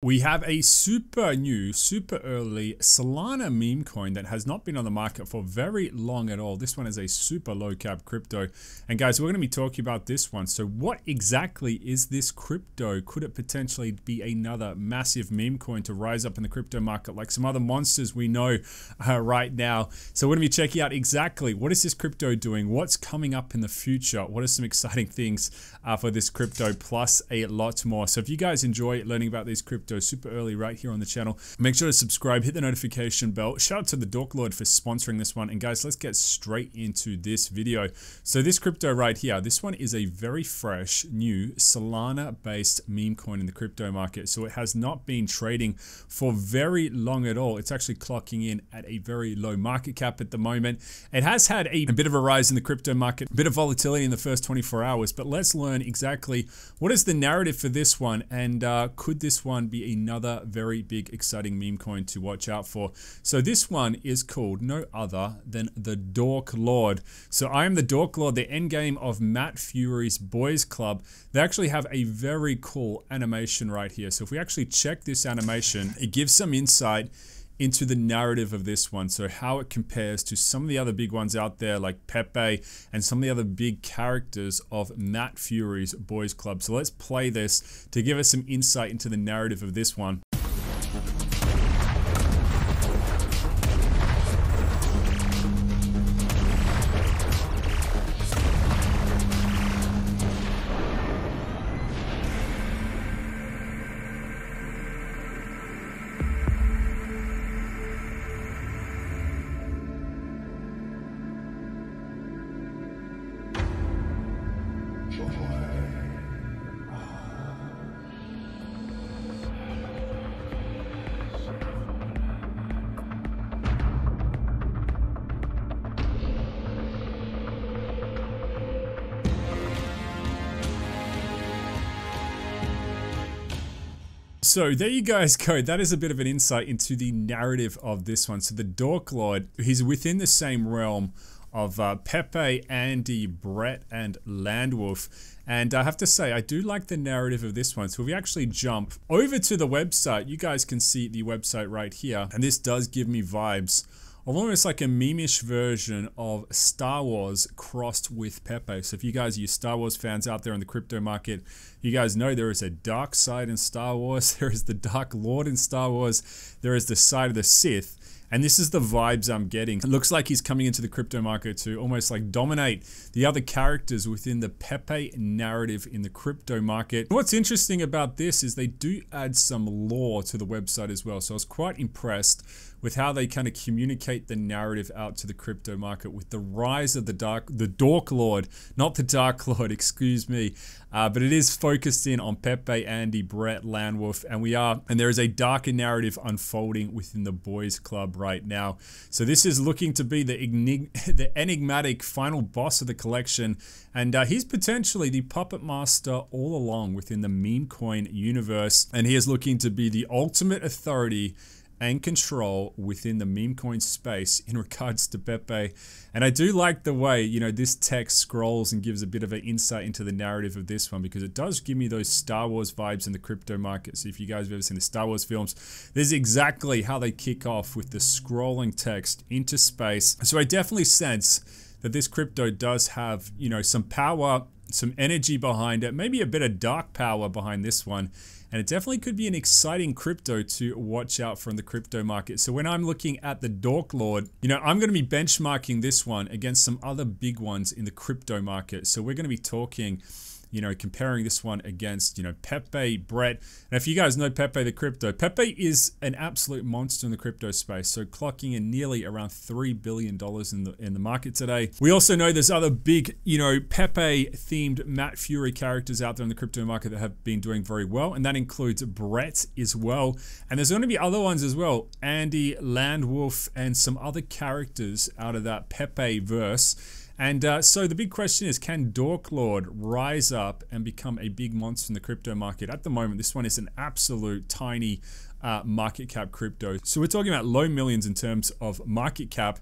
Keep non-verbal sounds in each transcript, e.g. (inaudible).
We have a super new, super early Solana meme coin that has not been on the market for very long at all. This one is a super low cap crypto. And guys, we're going to be talking about this one. So what exactly is this crypto? Could it potentially be another massive meme coin to rise up in the crypto market like some other monsters we know uh, right now? So we're going to be checking out exactly what is this crypto doing? What's coming up in the future? What are some exciting things uh, for this crypto plus a lot more. So if you guys enjoy learning about these crypto crypto super early right here on the channel. Make sure to subscribe, hit the notification bell. Shout out to the Dork Lord for sponsoring this one. And guys, let's get straight into this video. So this crypto right here, this one is a very fresh, new Solana-based meme coin in the crypto market. So it has not been trading for very long at all. It's actually clocking in at a very low market cap at the moment. It has had a, a bit of a rise in the crypto market, a bit of volatility in the first 24 hours, but let's learn exactly what is the narrative for this one and uh, could this one be be another very big, exciting meme coin to watch out for. So this one is called no other than the Dork Lord. So I am the Dork Lord, the endgame of Matt Furie's Boys Club. They actually have a very cool animation right here. So if we actually check this animation, it gives some insight into the narrative of this one. So how it compares to some of the other big ones out there like Pepe and some of the other big characters of Matt Furie's Boys Club. So let's play this to give us some insight into the narrative of this one. So there you guys go. That is a bit of an insight into the narrative of this one. So the Dork Lord, he's within the same realm of uh, Pepe, Andy, Brett, and Landwolf. And I have to say, I do like the narrative of this one. So if we actually jump over to the website, you guys can see the website right here. And this does give me vibes almost like a memeish version of Star Wars crossed with Pepe. So if you guys are Star Wars fans out there in the crypto market, you guys know there is a dark side in Star Wars. (laughs) There is the Dark Lord in Star Wars. There is the side of the Sith. And this is the vibes I'm getting. It looks like he's coming into the crypto market to almost like dominate the other characters within the Pepe narrative in the crypto market. What's interesting about this is they do add some lore to the website as well. So I was quite impressed with how they kind of communicate the narrative out to the crypto market with the rise of the dark, the Dork Lord, not the Dark Lord, (laughs) excuse me, uh, but it is focused in on Pepe, Andy, Brett, Landwolf, and we are, and there is a darker narrative unfolding within the boys club right now. So this is looking to be the, (laughs) the enigmatic final boss of the collection, and uh, he's potentially the puppet master all along within the meme coin universe, and he is looking to be the ultimate authority and control within the meme coin space in regards to Pepe. And I do like the way, you know, this text scrolls and gives a bit of an insight into the narrative of this one because it does give me those Star Wars vibes in the crypto market. So if you guys have ever seen the Star Wars films, this is exactly how they kick off with the scrolling text into space. So I definitely sense that this crypto does have, you know, some power, some energy behind it, maybe a bit of dark power behind this one and it definitely could be an exciting crypto to watch out from the crypto market. So when I'm looking at the Dork Lord, you know, I'm going to be benchmarking this one against some other big ones in the crypto market. So we're going to be talking you know, comparing this one against, you know, Pepe, Brett. And if you guys know Pepe the crypto, Pepe is an absolute monster in the crypto space. So clocking in nearly around $3 billion in the in the market today. We also know there's other big, you know, Pepe themed Matt Furie characters out there in the crypto market that have been doing very well. And that includes Brett as well. And there's going to be other ones as well. Andy, Landwolf, and some other characters out of that Pepe verse and uh, so the big question is can Dork Lord rise up and become a big monster in the crypto market? At the moment, this one is an absolute tiny uh, market cap crypto. So we're talking about low millions in terms of market cap.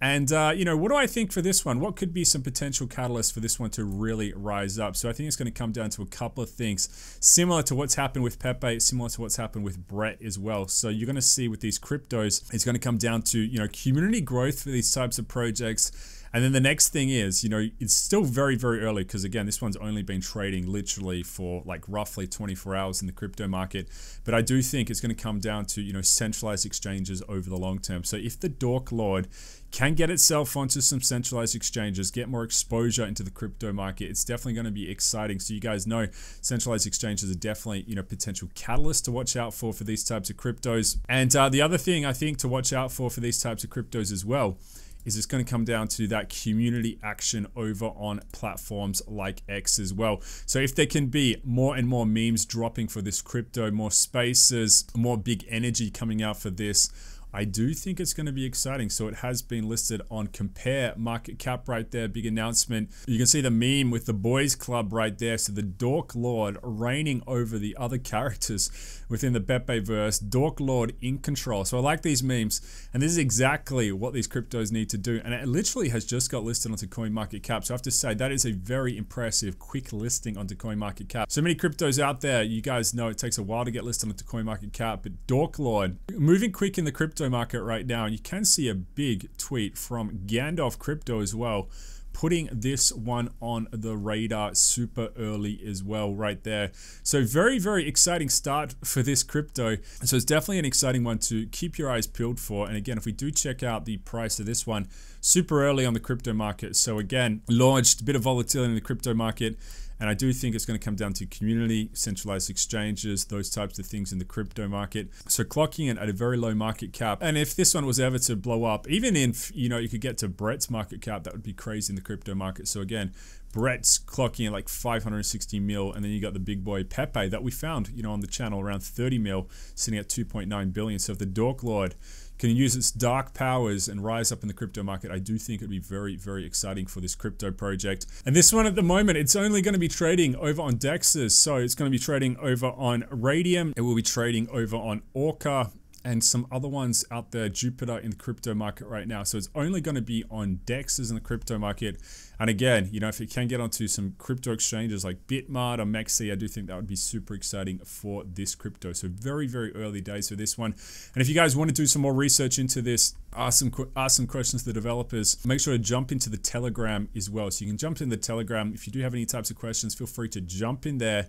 And, uh, you know, what do I think for this one? What could be some potential catalysts for this one to really rise up? So I think it's going to come down to a couple of things, similar to what's happened with Pepe, similar to what's happened with Brett as well. So you're going to see with these cryptos, it's going to come down to, you know, community growth for these types of projects and then the next thing is, you know, it's still very, very early because again, this one's only been trading literally for like roughly 24 hours in the crypto market. But I do think it's going to come down to, you know, centralized exchanges over the long term. So if the Dork Lord can get itself onto some centralized exchanges, get more exposure into the crypto market, it's definitely going to be exciting. So you guys know centralized exchanges are definitely, you know, potential catalyst to watch out for for these types of cryptos. And uh, the other thing I think to watch out for for these types of cryptos as well is it's going to come down to that community action over on platforms like X as well. So if there can be more and more memes dropping for this crypto, more spaces, more big energy coming out for this, I do think it's going to be exciting. So it has been listed on Compare Market Cap right there. Big announcement. You can see the meme with the boys club right there. So the Dork Lord reigning over the other characters within the Pepe verse. Dork Lord in control. So I like these memes. And this is exactly what these cryptos need to do. And it literally has just got listed onto CoinMarketCap. So I have to say that is a very impressive quick listing onto CoinMarketCap. So many cryptos out there. You guys know it takes a while to get listed onto CoinMarketCap. But Dork Lord moving quick in the crypto crypto market right now. And you can see a big tweet from Gandalf Crypto as well, putting this one on the radar super early as well right there. So very, very exciting start for this crypto. So it's definitely an exciting one to keep your eyes peeled for. And again, if we do check out the price of this one, super early on the crypto market. So again, launched a bit of volatility in the crypto market. And I do think it's going to come down to community, centralized exchanges, those types of things in the crypto market. So clocking it at a very low market cap. And if this one was ever to blow up, even if, you know, you could get to Brett's market cap, that would be crazy in the crypto market. So again, Brett's clocking at like 560 mil, and then you got the big boy Pepe that we found, you know, on the channel around 30 mil, sitting at 2.9 billion. So if the Dork Lord can use its dark powers and rise up in the crypto market, I do think it'd be very, very exciting for this crypto project. And this one at the moment, it's only going to be trading over on Dexes. So it's going to be trading over on Raydium. It will be trading over on Orca and some other ones out there, Jupiter in the crypto market right now. So it's only going to be on DEXs in the crypto market. And again, you know, if it can get onto some crypto exchanges like Bitmart or MEXC, I do think that would be super exciting for this crypto. So very, very early days for this one. And if you guys want to do some more research into this, ask some ask some questions to the developers. Make sure to jump into the Telegram as well. So you can jump in the Telegram. If you do have any types of questions, feel free to jump in there.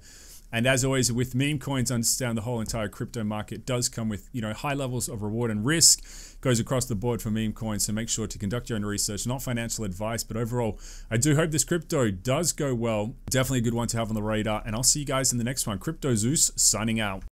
And as always, with meme coins, understand the whole entire crypto market does come with you know high levels of reward and risk. Goes across the board for meme coins, so make sure to conduct your own research. Not financial advice, but overall, I do hope this crypto does go well. Definitely a good one to have on the radar. And I'll see you guys in the next one. Crypto Zeus signing out.